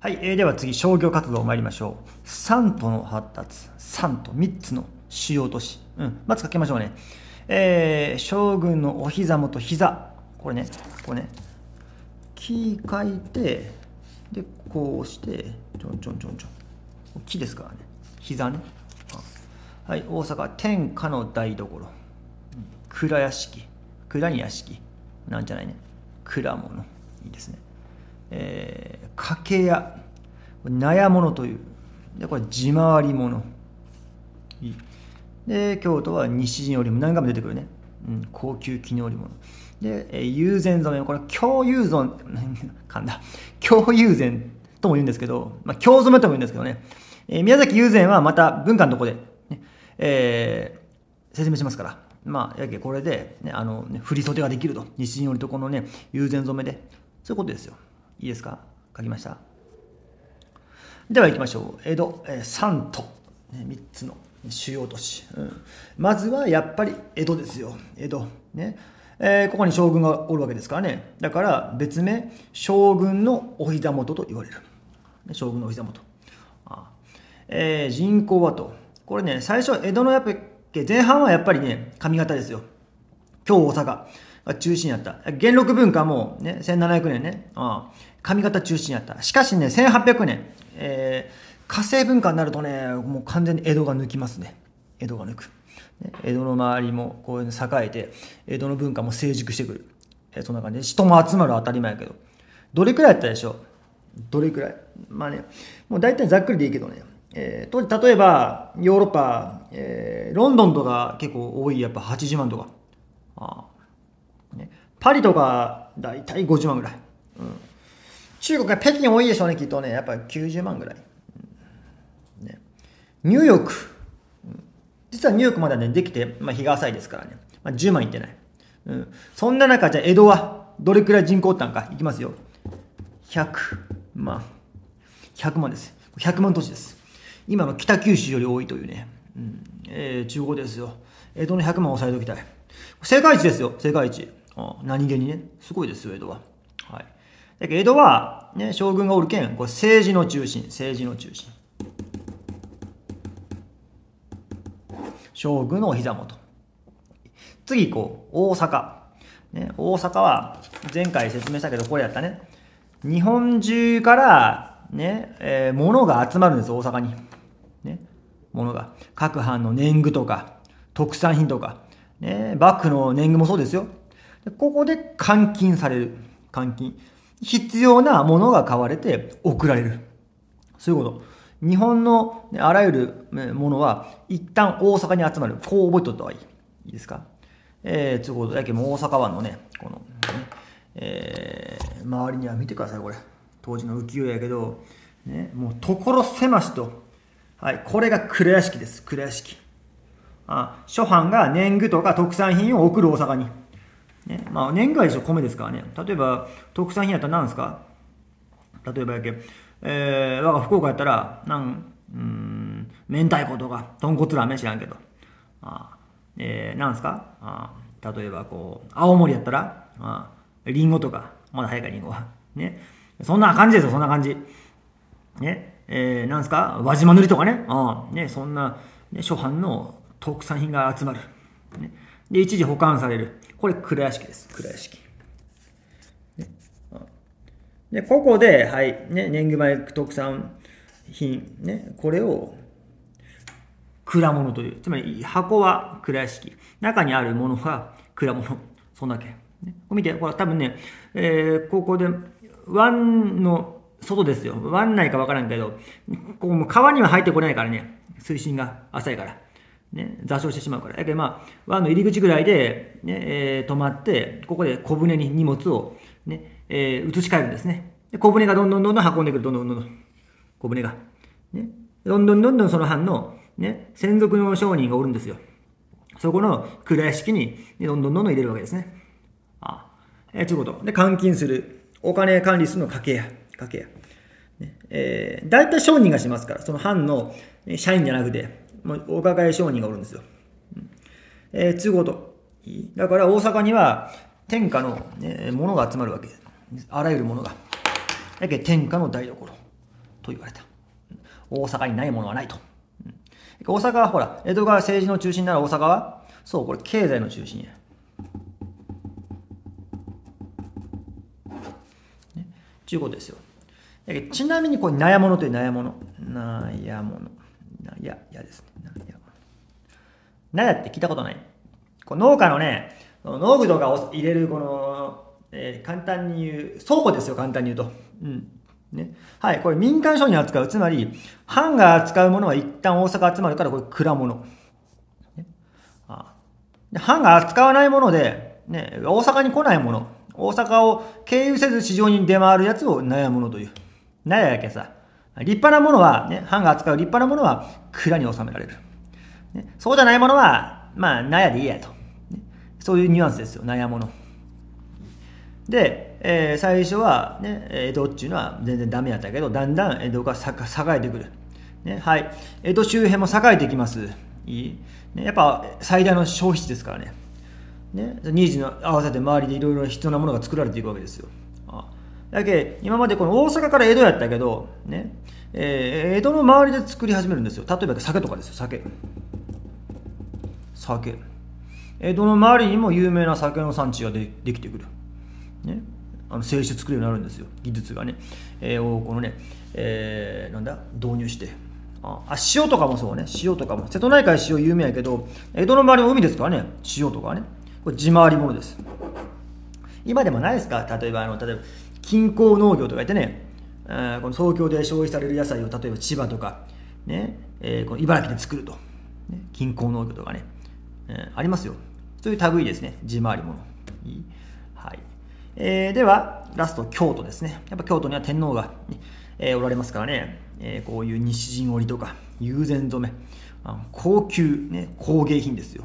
はい、えー、では次、商業活動参りましょう。三都の発達、三都、三つの主要都市。うん、まず書きましょうね。えー、将軍のお膝元、膝。これね、これね。木書いて、で、こうして、ちょんちょんちょんちょん。木ですからね。膝ね。はい、大阪、天下の台所。蔵屋敷。蔵に屋敷。なんじゃないね。蔵物。いいですね。えー、掛け屋悩物というでこれ地回り物。で京都は西陣織物。何回も出てくるね、うん、高級絹織物。で、えー、友禅染め。これ京友禅。噛んだ。京友禅とも言うんですけど、まあ、京染めとも言うんですけどね、えー、宮崎友禅はまた文化のとこで、ね。えー、説明しますから。まあ、やけこれで、ね、あの、ね、振り袖ができると。西陣織とこのね、友禅染めで。そういうことですよ。いいですか？書きました？では行きましょう。江戸、えー、3都、ね、3つの主要都市、うん。まずはやっぱり江戸ですよ。江戸。ねえー、ここに将軍がおるわけですからね。だから別名、将軍のお膝元と言われる。将軍のお膝元。あえー、人口はと。これね、最初、江戸のやっぱ、前半はやっぱりね、上方ですよ。京大阪。が中心やった。元禄文化もね、1700年ね、あ上方中心やった。しかしね、1800年、えー、火星文化になるとね、もう完全に江戸が抜きますね。江戸が抜く。ね、江戸の周りもこういうの栄えて、江戸の文化も成熟してくる。えー、そんな感じで、人も集まる当たり前やけど。どれくらいやったでしょう？どれくらい？まあね、もう大体ざっくりでいいけどね。えー、当時例えばヨーロッパ、えー、ロンドンとか結構多いやっぱ80万とかあね、パリとか大体50万ぐらい、うん、中国は北京多いでしょうねきっとね。やっぱり90万ぐらい、ね、ニューヨーク、実はニューヨークまだねできて、まあ、日が浅いですからね、まあ、10万いってない、うん、そんな中じゃあ江戸はどれくらい人口おったんかいきますよ。100万。100万です。100万都市です。今の北九州より多いというね、うん。えー、中国ですよ。江戸の100万押さえておきたい。世界一ですよ世界一。何気にね、すごいですよ、江戸は。だけど江戸は、ね、将軍がおるけん、これ政治の中心、政治の中心。将軍のお膝元。次こう、大阪。ね、大阪は、前回説明したけど、これやったね。日本中から、ね、えー、物が集まるんです、大阪に。ね、物が。各藩の年貢とか、特産品とか、ね、幕府の年貢もそうですよ。ここで換金される。換金。必要なものが買われて送られる。そういうこと。日本のあらゆるものは一旦大阪に集まる。こう覚えとった方がいい。いいですか？えー、つうことだけも大阪湾のね、この、ね、えー、周りには見てください、これ。当時の浮世絵やけど、ね、もう所狭しと。はい、これが蔵屋敷です、蔵屋敷。あ諸藩が年貢とか特産品を送る大阪に。ねまあ、年外で米ですからね。例えば、特産品やったら何ですか？例えばやけ、えー、我が福岡やったら、なん、うん、明太子とか、豚骨ラーメン知らんけど。あえー、なんですか？あ例えば、こう、青森やったら、あリンゴとか、まだ早いか、リンゴは。ね。そんな感じですよ、そんな感じ。ね。えー、なんですか？輪島塗りとかね。あね、そんな、ね、初版の特産品が集まる。ね、で、一時保管される。これ、蔵屋敷です。蔵屋敷。で、ここで、はい、ね、年貢米特産品、ね、これを、蔵物という。つまり、箱は蔵屋敷。中にあるものは蔵物。そんだけ。ね、見て、これ多分ね、えー、ここで、湾の外ですよ。湾内かわからんけど、ここも川には入ってこないからね。水深が浅いから。ね、座礁してしまうから。だけどまあ、湾の入り口ぐらいで、ねえー、止まって、ここで小舟に荷物を、ねえー、移し替えるんですね。で小舟がどんどんどんどん運んでくる、どんどんどんどん。小舟が。ね、どんどんどんどんその藩の、ね、専属の商人がおるんですよ。そこの蔵屋敷にどんどんどんどん入れるわけですね。ああえー、ということ。で、換金する。お金管理するの家計や。家計や。ねえー、大体商人がしますから、その藩の社員じゃなくて、お抱え商人がおるんですよ。えー、都合と。だから大阪には天下の、ね、ものが集まるわけ。あらゆるものが。だけ天下の台所。と言われた。大阪にないものはないと。大阪はほら、江戸川政治の中心なら大阪はそう、これ経済の中心や。ちゅうことですよ。ちなみにこれ、悩ものという悩もの。悩もの。なや、やですね。悩もの。悩って聞いたことない。こ農家のね、農具とかを入れるこの、えー、簡単に言う、倉庫ですよ、簡単に言うと。うん。ね。はい、これ民間商に扱う。つまり、藩が扱うものは一旦大阪集まるから、これ蔵物。ね、あで藩が扱わないもので、ね、大阪に来ないもの。大阪を経由せず市場に出回るやつを悩むものという。悩やけさ。立派なものは、ね、藩が扱う立派なものは蔵に収められる。ね、そうじゃないものは、まあ、悩でいいやと。ね、そういうニュアンスですよ、悩もの。で、えー、最初は、ね、江戸っていうのは全然ダメやったけど、だんだん江戸が栄えてくる。ね、はい。江戸周辺も栄えてきます。いい、ね、やっぱ最大の消費地ですからね。ね、ニーズに合わせて周りでいろいろ必要なものが作られていくわけですよ。だけ今までこの大阪から江戸やったけど、ねえー、江戸の周りで作り始めるんですよ。例えば酒とかですよ、酒。酒。江戸の周りにも有名な酒の産地がでできてくる。ね、あの清酒作るようになるんですよ。技術がね、えー、このね、えー、なんだ？導入して。あ塩とかもそうね。塩とかも。瀬戸内海塩有名やけど江戸の周りも海ですからね。塩とかね。これ地回りものです。今でもないですか？例えばあの例えば近郊農業とか言ってね、この東京で消費される野菜を例えば千葉とか、ねえ、この茨城で作ると、ね、近郊農業とかね、えー、ありますよそういう類ですね地回りものはいえー、では、ラスト、京都ですね。やっぱ京都には天皇が、えー、おられますからね、えー、こういう西陣織とか、友禅染め、あ高級、ね、工芸品ですよ。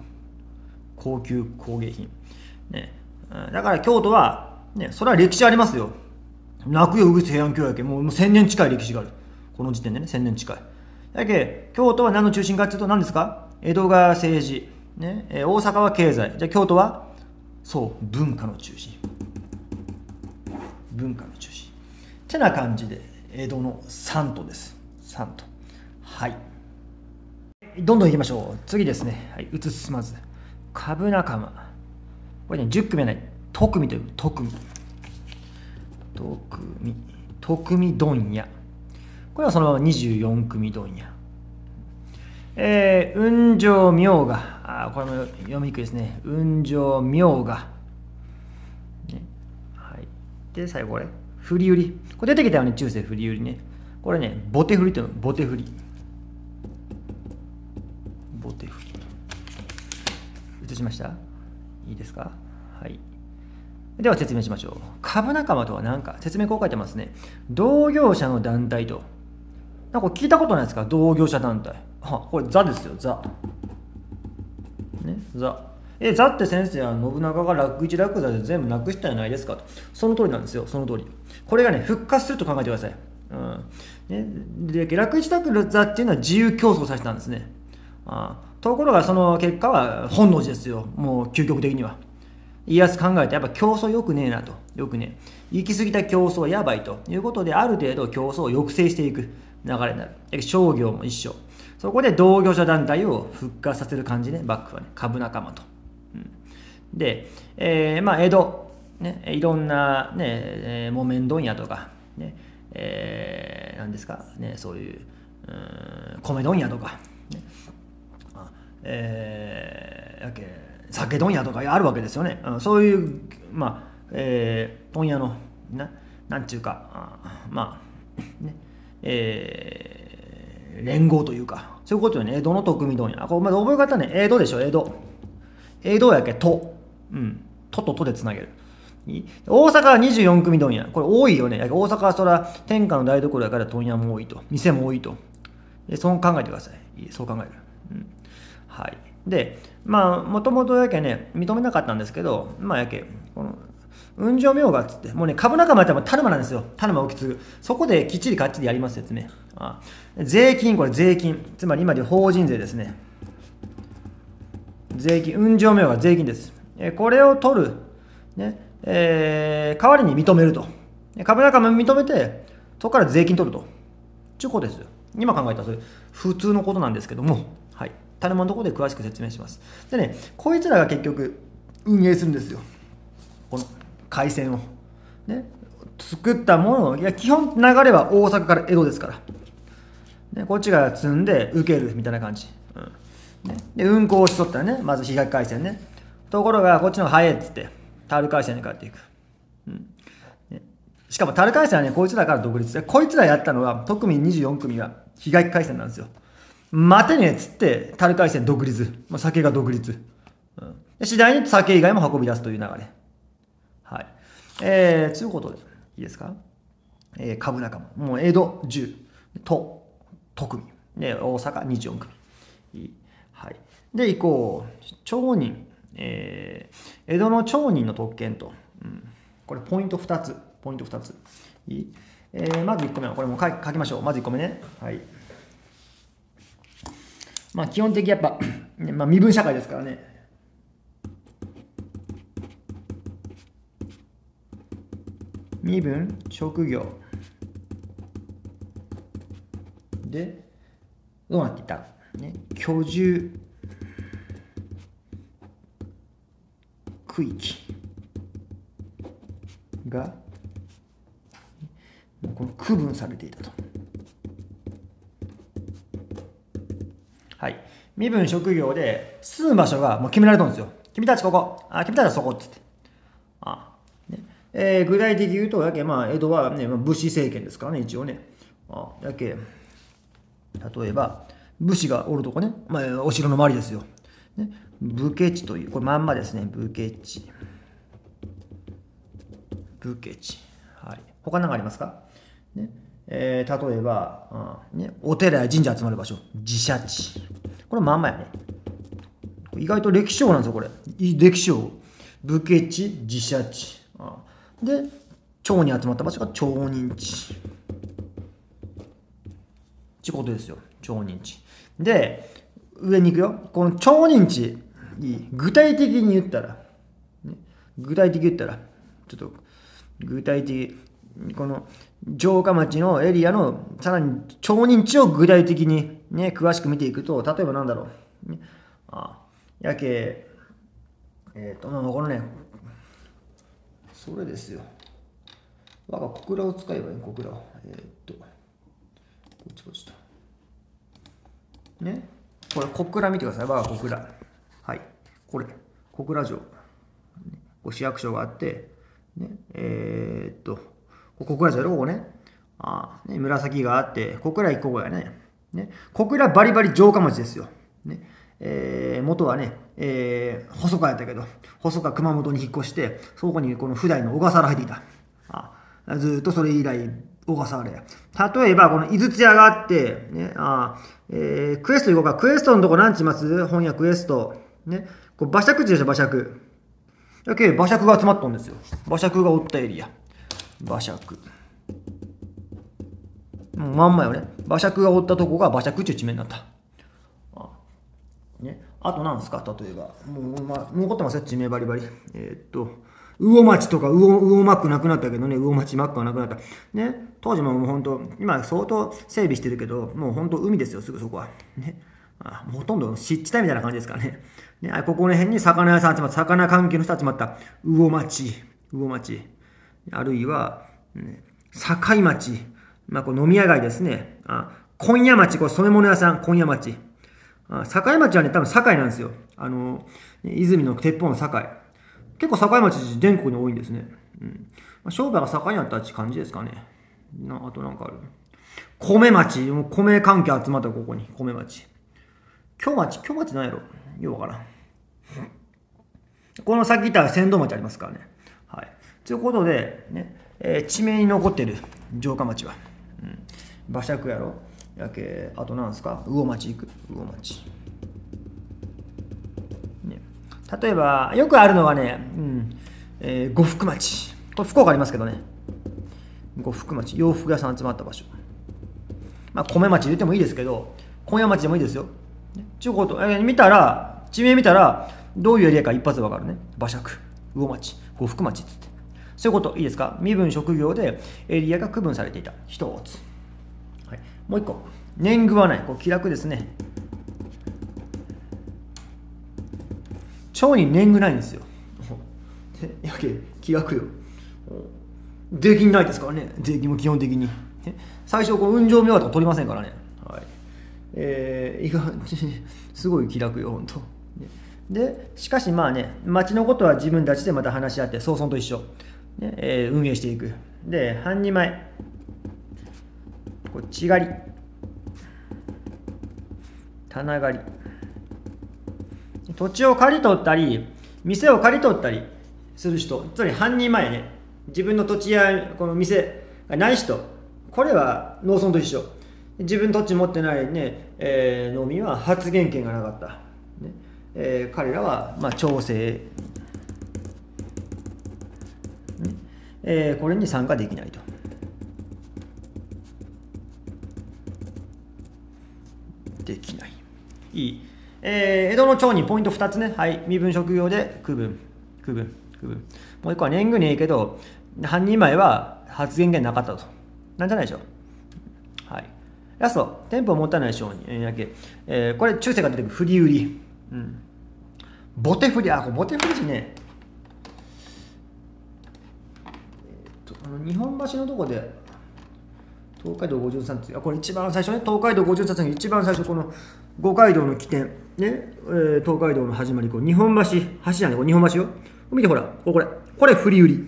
高級工芸品。ね、だから京都は、ね、それは歴史ありますよ。泣くよ、宇口平安京やけ。もうもう1000年近い歴史がある。この時点でね、1000年近い。だけ京都は何の中心かっていうと何ですか？江戸が政治、ね、大阪は経済。じゃあ京都はそう、文化の中心。文化の中心。ってな感じで江戸のサントです。サント。はい。どんどんいきましょう。次ですね。はい移すまず。株仲間。これね10組はない。特組という特組特組特組問屋これはそのまま24組問屋えー、雲上明が、あこれも読みにくいですね。雲上明が、で、最後これ。振り売り。これ出てきたよね、中世振り売りね。これね、ボテ振りっていうの、ボテ振り。ボテ振り。映しました？いいですか？はい。では説明しましょう。株仲間とは何か？説明こう書いてますね。同業者の団体と。なんか聞いたことないですか？同業者団体。あ、これザですよ、ザ。ね、ザ。え、ザって先生は信長が楽一楽座で全部なくしたじゃないですか？と。その通りなんですよ、その通り。これがね、復活すると考えてください。うんね、で楽一楽座っていうのは自由競争させたんですね。あところがその結果は本能寺ですよ、もう究極的には。家康考えてやっぱ競争よくねえなと。よくね。行き過ぎた競争はやばいと。いうことで、ある程度競争を抑制していく流れになる。商業も一緒。そこで同業者団体を復活させる感じね、バックはね、株仲間と。で、えー、まあ、江戸、ね、いろんな、ねえー、木綿問屋とか、ね。えー、何ですか、ね、そういう、うん、米問屋とか、ね。えー、やけ酒問屋とかあるわけですよね。そういう、まあえー、問屋のななんちゅうかまあねえー、連合というかそういうことよね江戸の徳見問屋これまず覚え方ね江戸でしょ江戸江戸やけとうん。とととでつなげる。大阪は24組問屋。これ多いよね。大阪はそら天下の台所だから問屋も多いと。店も多いと。そう考えてください。そう考える。うん、はい。で、まあ、もともとやけね、認めなかったんですけど、まあやけ、この、運上明がっつって、もうね、株仲間やったら田沼なんですよ。田沼をき継ぐ。そこできっちりかっちりやります、説明。あ税金、これ税金。つまり今で法人税ですね。税金、運上明が税金です。えこれを取る、ねえー、代わりに認めると。株仲間認めて、そこから税金取ると。ちゅうことですよ。今考えたらそれ普通のことなんですけども、種物のところで詳しく説明します。でね、こいつらが結局運営するんですよ。この回線を。ね。作ったものを、いや、基本流れは大阪から江戸ですから。ね、こっちが積んで受けるみたいな感じ。うんね、で、運行しとったらね、まず東回線ね。ところが、こっちの早いっつって、樽回線に変わっていく。うんね、しかも樽回線はね、こいつらから独立で、こいつらやったのは、特に24組が東回線なんですよ。待てねえっつって、樽回線独立。まあ、酒が独立。うん、次第に酒以外も運び出すという流れ。はい。えー、ということで、いいですか？えー、株仲間。もう江戸10、都、都組。で、大阪24組。はい。で、以降、町人。えー、江戸の町人の特権と。うん、これ、ポイント2つ。ポイント2つ。いいえー、まず1個目は、これも書きましょう。まず1個目ね。はい。まあ、基本的やっぱ、まあ、身分社会ですからね。身分、職業。で、どうなっていった？ね、居住区域がこの区分されていたと。はい。身分職業で住む場所がもう決められたんですよ。君たちここ。あ、君たちはそこっつって。あねえー、具体的に言うと、やけ、まあ、江戸はね、武士政権ですからね、一応ね。あやけ、例えば、武士がおるとこね、まあ、お城の周りですよ。ね、武家地という、これまんまですね、武家地。武家地。はい。他何かありますか？ねえー、例えば、うんね、お寺や神社集まる場所、自社地。これまんまやね。意外と歴史書なんですよ、これ。歴史書。武家地、自社地。で、町に集まった場所が町人地。ちことですよ、町人地。で、上に行くよ。この町人地、具体的に言ったら、ね、具体的に言ったら、ちょっと、具体的、この城下町のエリアのさらに町人地を具体的にね、詳しく見ていくと、例えばなんだろう。ね、あやけ、えっ、ー、と、まあ、このね、それですよ。我が小倉を使えばいい、小倉を。えっ、ー、と、こっちこっちと。ね？これ、小倉見てください。我が小倉。はい。これ、小倉城。こ市役所があって、ね、えー、っと、小倉城やろ、ここね。あね、紫があって、小倉一個やね。ね、小倉バリバリ城下町ですよ。ねえー、元はね、えー、細川やったけど、細川熊本に引っ越して、そこにこの普代の小笠原入っていた。あずっとそれ以来、小笠原や。例えば、この井筒屋があって、ね、あえー、クエスト行こうか。クエストのとこ何します本屋クエスト。ね、こう馬借地でしょ、馬借。だけ馬借が集まったんですよ。馬借がおったエリア。馬借。まんまよね。馬借がおったとこが馬借っていう地名になった。あ,、ね、あと何すか？例えば。もう、ま、残ってますよ、地名バリバリ。えー、っと、魚町とか魚、魚マックなくなったけどね、魚町マックはなくなった。ね、当時ももう本当、今相当整備してるけど、もう本当海ですよ、すぐそこは。ね。あほとんど湿地帯みたいな感じですからね。ねここの辺に魚屋さん集まった、魚関係の人集まった、魚町、魚町。あるいは、ね、境町。まあ、こう飲み屋街ですね。あ今夜町、これ染め物屋さん、今夜町。あ境町はね、多分境なんですよ。あの、泉の鉄砲の境。結構境町全国に多いんですね。うん。まあ、商売が盛んやったって感じですかね。なあとなんかある。米町。もう米関係集まったここに。米町。京町。京町なんやろようわからん。この先言ったら仙道町ありますからね。ということで、ね、えー、地名に残ってる城下町は。うん。馬借やろ？やけ、あとなんですか？魚町行く？魚町。ね。例えば、よくあるのはね、うん、えー、呉服町。これ福岡ありますけどね。呉服町。洋服屋さん集まった場所。まあ、米町言ってもいいですけど、今夜町でもいいですよ。ちゅうこと、えー、見たら、地名見たら、どういうエリアか一発でわかるね。馬借、魚町、呉服町っつって。そういうこと、いいですか？身分職業でエリアが区分されていた。一つ。はい、もう一個。年貢はない。こう気楽ですね。腸に年貢ないんですよ。やけ、気楽よ。税金ないですからね。税金も基本的に。最初、こう運上妙とか取りませんからね。はい。えー、意外 すごい気楽よ、本当。で、しかしまあね、町のことは自分たちでまた話し合って、総村と一緒、ねえー、運営していく。で、半二枚。こっち狩り。棚狩り。土地を借り取ったり、店を借り取ったりする人、つまり半人前ね、自分の土地やこの店がない人、これは農村と一緒。自分土地持ってないね、えー、農民は発言権がなかった。ねえー、彼らは、まあ、調整、ねえー、これに参加できないと。できない。いい。えー、江戸の町にポイント2つね。はい。身分職業で区分。区分。区分。もう1個は年貢にええけど、半人前は発言権なかったと。なんじゃないでしょう。はい。ラスト、店舗を持たない商人、えー、やけ、えー、これ、中世が出てくる振り売り。うん。ボテ振り、あ、これボテ振りしね。えー、っと、あの日本橋のとこで、東海道53次、あ、これ一番最初ね、東海道53次、一番最初、この五街道の起点、ね、えー、東海道の始まり、こう日本橋、橋やね、これ日本橋よ。見てほら、これ、これ振り売り。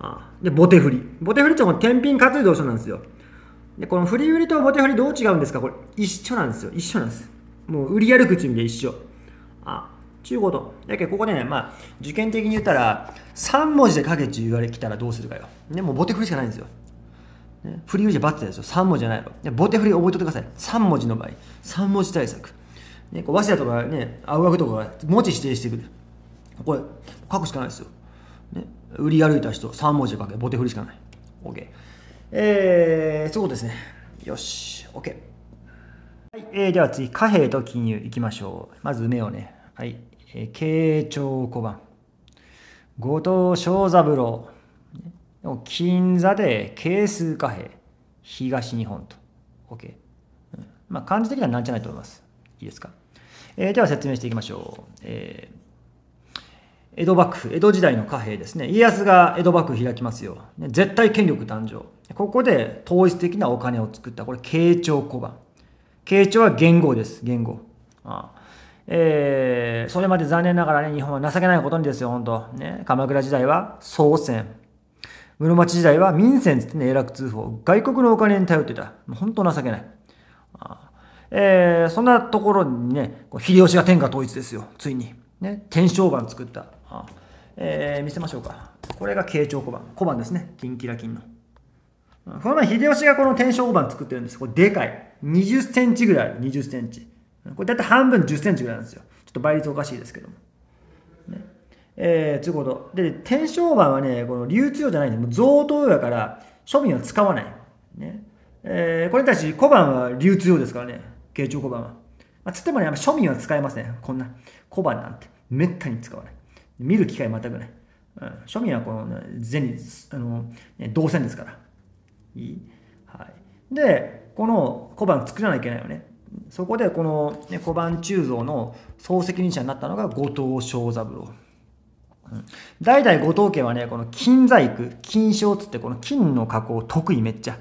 あで、ボテ振り。ボテ振りってこの天品活動書なんですよ。で、この振り売りとボテ振りどう違うんですか？これ、一緒なんですよ。一緒なんです。もう売り歩く意味で一緒。あ、中古と。だけど、ここでね、まあ、受験的に言ったら、3文字で書けって言われきたらどうするかよ。ね、もうボテ振りしかないんですよ。ね、振り売りじゃバッツですよ。3文字じゃないの。でボテ振り覚えとってください。3文字の場合。3文字対策。ね、こう早稲田とかね、青学とかが文字指定してくる。これ、書くしかないですよ。ね、売り歩いた人、3文字で書け。ボテ振りしかない。OK。えー、そうですね。よし、OK。はい、えー、では次、貨幣と金融いきましょう。まず目をね。はい。え、慶長小判。後藤正三郎。金座で係数貨幣。東日本と。OK。うん、まあ、漢字的にはなんじゃないと思います。いいですか？えー、では説明していきましょう。えー江戸幕府、江戸時代の貨幣ですね。家康が江戸幕府開きますよ。絶対権力誕生。ここで統一的なお金を作った。これ、慶長小判。慶長は元号です。元号。ああえー、それまで残念ながらね、日本は情けないことにですよ、本当ね。鎌倉時代は総銭。室町時代は民銭つってね、偉く通報。外国のお金に頼ってた。本当情けない。あえー、そんなところにね、秀吉が天下統一ですよ、ついに。ね、天正板作った。あえー、見せましょうか。これが慶長小判。小判ですね。金キラ金の。この前、秀吉がこの天正小判作ってるんです。これでかい。20センチぐらいある。20センチ。これだいたい半分10センチぐらいなんですよ。ちょっと倍率おかしいですけども。ね、えー、ということ。で、天正板はね、この流通用じゃないんで、もう贈答やから、庶民は使わない。ね。えー、これに対し小判は流通用ですからね。慶長小判は。まあ、つってもね、庶民は使えません、こんな小判なんて。めったに使わない。見る機会全くない。うん、庶民はこの、ね、銭、あの、ね、銅線ですから。いいはい。で、この小判作らなきゃいけないよね。そこでこの、ね、小判鋳造の総責任者になったのが後藤正三郎。うん、代々後藤家はね、この金細工、金賞つってこの金の加工得意めっちゃ。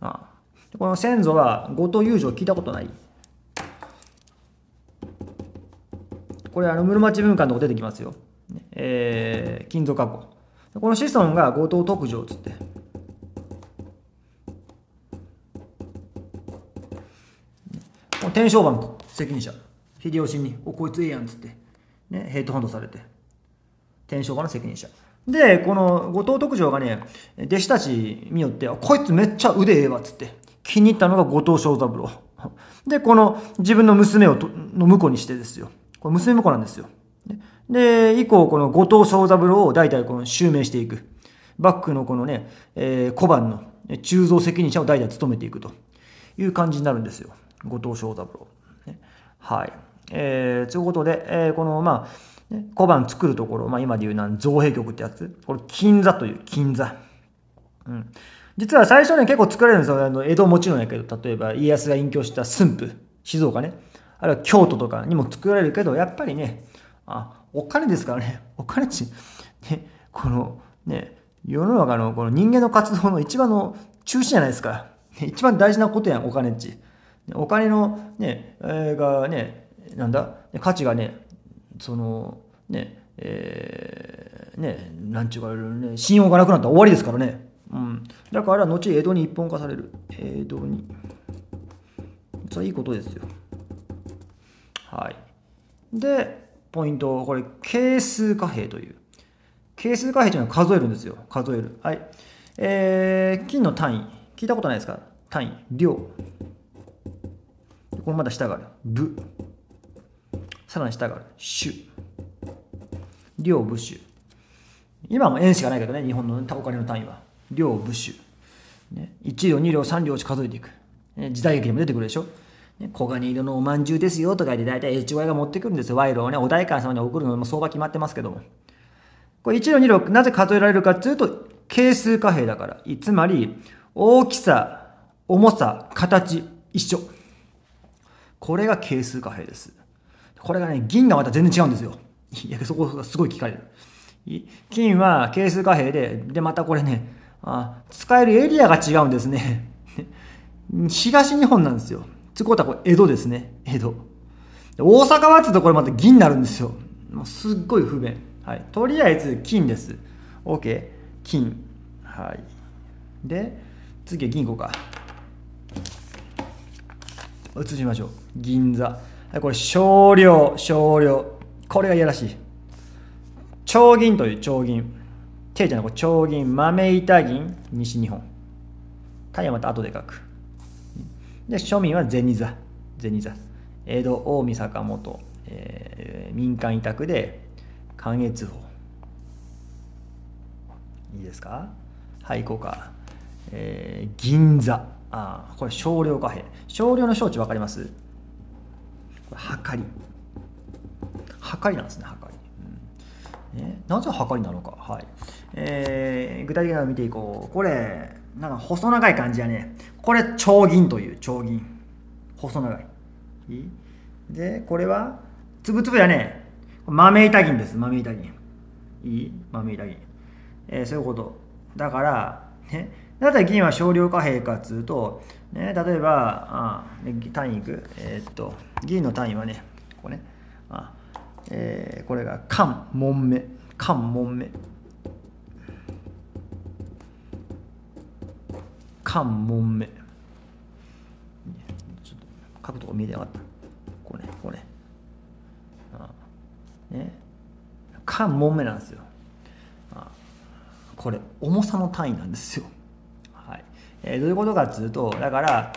ああこの先祖は後藤雄二聞いたことないこれあの室町文化のとこ出てきますよ。えー、金属加工。この子孫が後藤徳城つって。天正番責任者。秀吉に、お、こいつええやんっつって。ね、ヘイトハンドされて。天正番の責任者。で、この後藤徳城がね、弟子たちによって、こいつめっちゃ腕ええわっつって。気に入ったのが後藤正三郎。で、この自分の娘をの婿にしてですよ。これ娘婿なんですよ。で、以降、この後藤正三郎を代々この襲名していく。幕府のこのね、えー、小判の鋳造責任者を代々務めていくという感じになるんですよ。後藤正三郎。ね、はい。えー、ということで、えー、この、まあ、ね、小判作るところ、まあ、今で言うな造幣局ってやつ。これ、金座という金座。うん。実は最初ね結構作られるんですよあの江戸もちろんやけど例えば家康が隠居した駿府静岡ねあるいは京都とかにも作られるけどやっぱりねあお金ですからね お金ち、ね、このね世の中のこの人間の活動の一番の中心じゃないですか一番大事なことやんお金っちお金のね、えー、がねなんだ？価値がねそのねえー、ねなんちゅうかね信用がなくなったら終わりですからね、うん、だから後江戸に一本化される。江戸に。それいいことですよ。はい。でポイント。これ係数貨幣という。係数貨幣というのは数えるんですよ。数える。はい。えー、金の単位。聞いたことないですか？単位。量。これまだ下がある部さらに下がある。種。量部種。今も円しかないけどね日本のお金の単位は。量部種、ね、1両2両3両数えていく、ね、時代劇にも出てくるでしょ。黄金色のおまんじゅうですよとか言って大体 HY が持ってくるんですよ。賄賂をねお代官様に送るのも相場決まってますけども。これ1両2両なぜ数えられるかっていうと係数貨幣だから。つまり大きさ重さ形一緒。これが係数貨幣です。これがね銀がまた全然違うんですよ。いやそこがすごい聞かれる。金は係数貨幣ででまたこれねあ使えるエリアが違うんですね。東日本なんですよ。つことはこれ江戸ですね。江戸。大阪はつうとこれまた銀になるんですよ。もうすっごい不便。はい。とりあえず金です。OK 金。はい。で次は銀行か。移しましょう。銀座。これ少量。少量。これがいやらしい。長銀という長銀。定じゃないこれ長銀。豆板銀。西日本。タイはまた後で書く。で庶民は銭座。銭座。江戸近江坂本、えー、民間委託で関越法。いいですか？はい行こうか、えー、銀座。あこれ少量貨幣。少量の招致分かります？これはかり。はかりなんですねはかり、うん。ね、なぜはかりなのか？はい、えー、具体的なのを見ていこう。これなんか細長い感じやね。これ長銀という長銀。細長い。いいでこれはつぶつぶやね。豆板銀です。豆板銀。いい？豆板銀、えー、そういうこと。だからねだったら銀は少量貨幣かっつうと、ね、例えばあ単位いく。えー、っと銀の単位はねここね。あ、えー、これが関門目。関門目。関門目。ちょっと書くとこ見えてなかった。これねこれあね。関門目なんですよ。あこれ重さの単位なんですよ、えー、どういうことかっつうとだから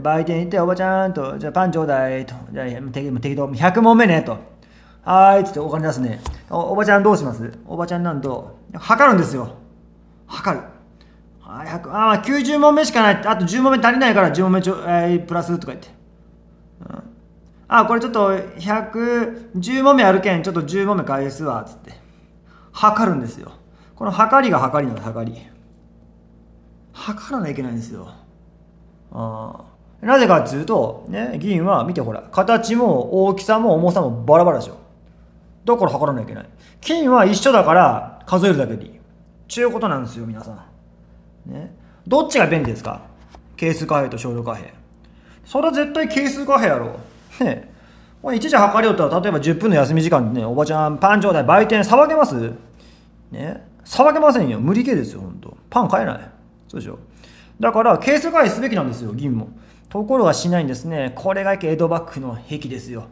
売店行っておばちゃんとじゃあパンちょうだいとじゃあ適当100問目ねと。はいっつってお金出すね。おばちゃんどうします？おばちゃんなんと測るんですよ。測る。はい、百、ああ90問目しかないあと10問目足りないから10問目ちょ、えー、プラスとか言って、うん、あこれちょっと110問目あるけんちょっと10問目返すわっつって。測るんですよ。この測りが測りなんです測り。測らないといけないんですよ。あなぜかっていうと、ね、銀は見てほら形も大きさも重さもバラバラでしょ。だから測らないといけない。金は一緒だから数えるだけでいい。ちゅうことなんですよ皆さん。ね、どっちが便利ですか？係数貨幣と少量貨幣。それは絶対係数貨幣やろ。ね。これ一時測りよったら例えば10分の休み時間でねおばちゃんパンちょうだい売店騒げます？ね。騒げませんよ。無理系ですよ本当パン買えない。そうでしょ。だから係数貨幣すべきなんですよ銀も。ところがしないんですね。これが江戸幕府の癖ですよ。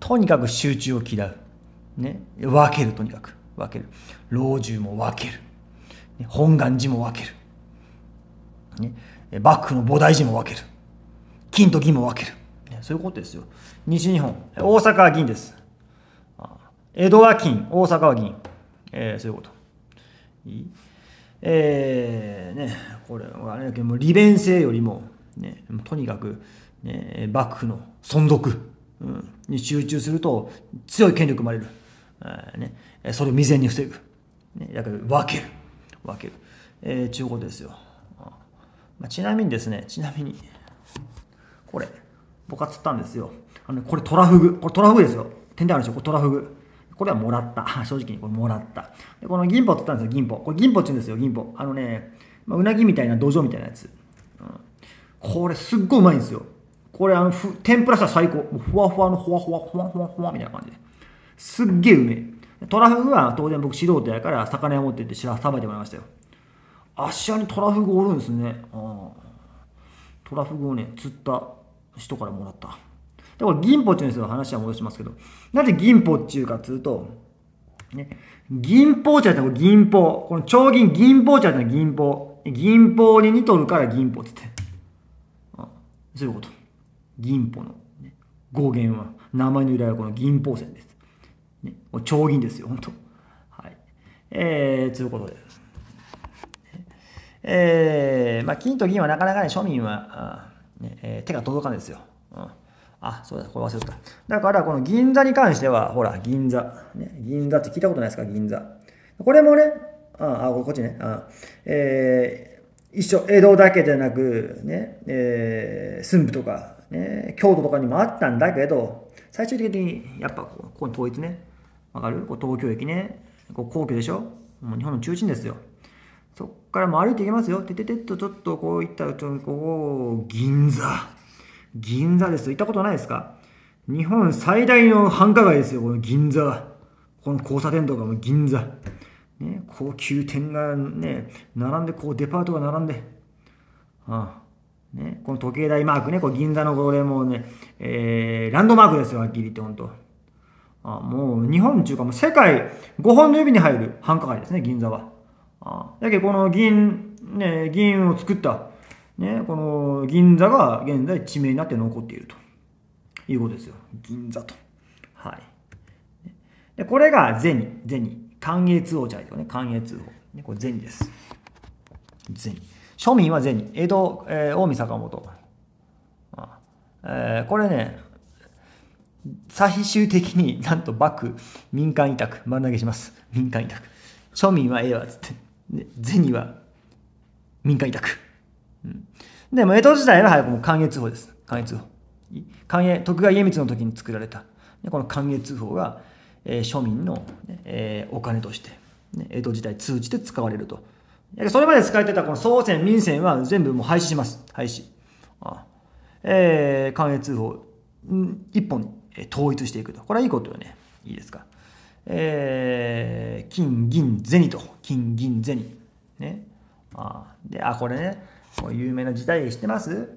とにかく集中を嫌う。ね。分けるとにかく。分ける。老中も分ける。本願寺も分ける。ね、幕府の菩提寺も分ける。金と銀も分ける、ね、そういうことですよ。西日本。大阪は銀です。江戸は金。大阪は銀、えー、そういうこと。いい？えー、ねこれはねもう利便性よりも、ね、とにかく、ね、幕府の存続、うん、に集中すると強い権力生まれる、えーね、それを未然に防ぐ、ね、だから分ける分ける、えー、ちゅうことですよ。まあ、ちなみにですね、ちなみに、これ、僕は釣ったんですよ。あの、これトラフグ。これトラフグですよ。点であるでしょ、これトラフグ。これはもらった。正直にこれもらった。で、この銀ポ釣ったんですよ、銀ポ。これ銀ポって言うんですよ、銀ポ。あのね、まあ、うなぎみたいな土壌みたいなやつ。うん、これすっごいうまいんですよ。これあのふ、天ぷらしたら最高。もうふわふわのふわふわふわふわふわみたいな感じで。すっげえうめえ。トラフグは当然僕素人やから魚屋持ってってさばいてもらいましたよ。芦屋にトラフグおるんですね。あトラフグをね、釣った人からもらった。で、これ銀ポって言うんですよ。話は戻しますけど。なぜ銀ポっていうかっつうと、ね、銀ポ茶って銀ポ。この長銀、銀ポ茶って銀ポ。銀ポに似とるから銀ポっつって。そういうこと。銀ポの、ね、語源は、名前の由来はこの銀ポ線です。ね、長銀ですよ、本当はい。えー、ということで。えー、まあ、金と銀はなかなかね、庶民は、ねえー、手が届かないですよ。うん、あ、そうだ、これ忘れた。だから、この銀座に関しては、ほら、銀座。ね、銀座って聞いたことないですか、銀座。これもね、あ、あこっちね。あえー、一緒、江戸だけじゃなく、ね、えー、駿府とか、ね、京都とかにもあったんだけど、最終的に、やっぱこ、ここ統一ね、わかる？こう東京駅ね、こう皇居でしょ？もう日本の中心ですよ。そっからも歩いていきますよ。てててっとちょっとこういったら、ちょっとこ、銀座。銀座です。行ったことないですか？日本最大の繁華街ですよ、この銀座。この交差点とかも銀座。ね、高級店がね、並んで、こうデパートが並んで。ああね、この時計台マークね、こう銀座のこれもね、えー、ランドマークですよ、はっきり言って、本当あもう日本中かもう世界5本の指に入る繁華街ですね、銀座は。あだけどこの銀、ね、銀を作った、ね、この銀座が現在地名になって残っているということですよ。銀座と。はい。でこれが銭、銭。寛永通報じゃないですかね。寛永通報。ね、これ銭です。銭。庶民は銭。江戸、えー、近江坂本。あえー、これね、最終的になんと幕民間委託丸投げします民間委託庶民はええわつって銭は民間委託、でも江戸時代は早くも関越通報です。関越通報関越徳川家光の時に作られた。この関越通報が、えー、庶民の、ねえー、お金として、ね、江戸時代通じて使われると。それまで使えてたこの総銭民銭は全部もう廃止します。廃止。あ。えー、関越通報一本に統一していくと。これはいいことよね。いいですか。えー、金、銀、銭と。金、銀、銭。ね。あ。で、あ、これね、有名な時代知ってます？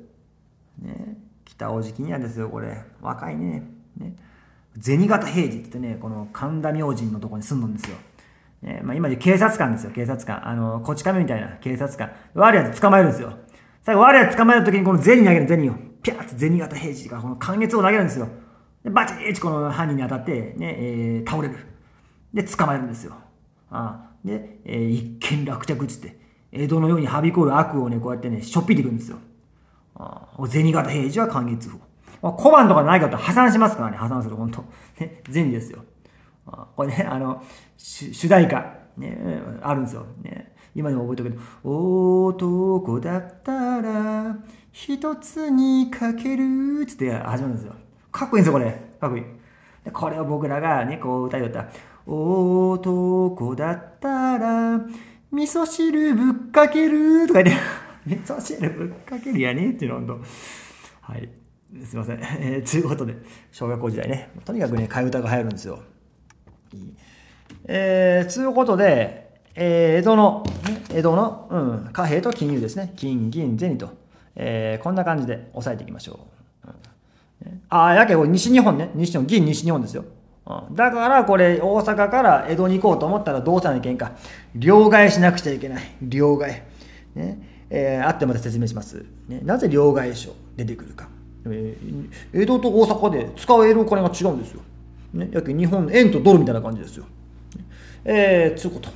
ね。北大路欣也ですよ、これ。若いね。ね。銭形平次ってね、この神田明神のとこに住んだんですよ。ねまあ、今で警察官ですよ、警察官。あの、こち亀みたいな警察官。悪いやつ捕まえるんですよ。最後、悪いやつ捕まえるときにこの銭投げる銭を。ピャーって銭形平次がこの関月を投げるんですよ。でバチッチこの犯人に当たって、ね、えー、倒れる。で、捕まえるんですよ。ああで、えー、一件落着っつって、江戸のようにはびこる悪をね、こうやってね、しょっぴっていくんですよ。銭形平次は関月法。まあ、小判とかないかと破産しますからね、破産する、本当ね、銭ですよ。これね、あの、主題歌、ね、あるんですよ。ね、今でも覚えてるけど、男だったら、一つにかけるつって始まるんですよ。かっこいいんですよ、これ。かっこいい。これを僕らがね、こう歌いよった、男だったら、味噌汁ぶっかけるとか言って、味噌汁ぶっかけるやねっていうの、ほんと。はい。すいません。えー、ということで、小学校時代ね、とにかくね、替え歌が流行るんですよ。えー、ということで、えー、江戸の、ね、江戸の、うん、貨幣と金融ですね。金、銀、銭と、えー、こんな感じで押さえていきましょう。うん、ああ、やけど西日本ね。西日本、銀西日本ですよ。だからこれ大阪から江戸に行こうと思ったらどうさなきゃいけんか。両替しなくちゃいけない。両替。ね。えー、あってまた説明します、ね、なぜ両替所出てくるか、えー、江戸と大阪で使えるお金が違うんですよ、ね、やけ日本円とドルみたいな感じですよ。えー、つうこと。